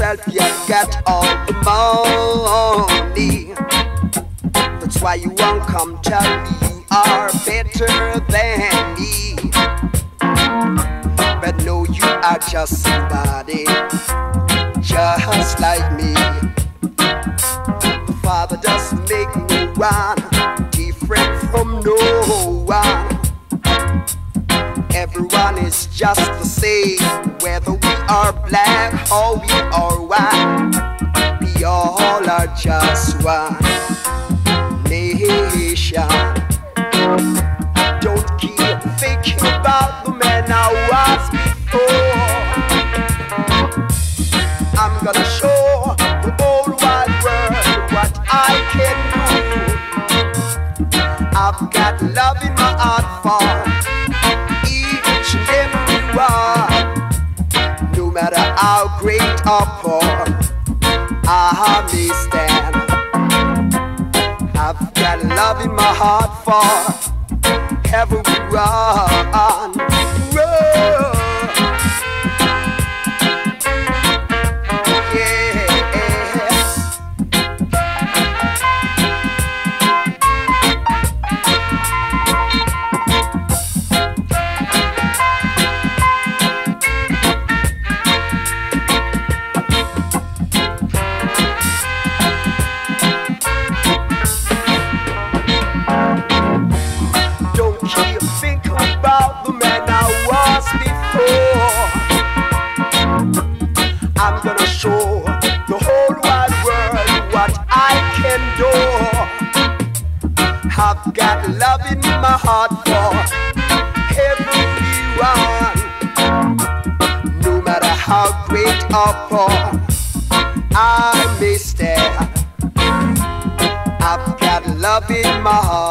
yourself you got all the money. That's why you won't come tell me you are better than me. But no, you are just somebody, just like me. The Father doesn't make no one different from no one. Everyone is just the same, whether we are black or we are white. We all are just one nation. Don't keep thinking about the man I was before. I'm gonna show the whole wide world what I can do. I've got love in how great or poor I may stand. I've got love in my heart for everyone. Can do. I've got love in my heart for everyone. No matter how great or poor I may stand. I've got love in my heart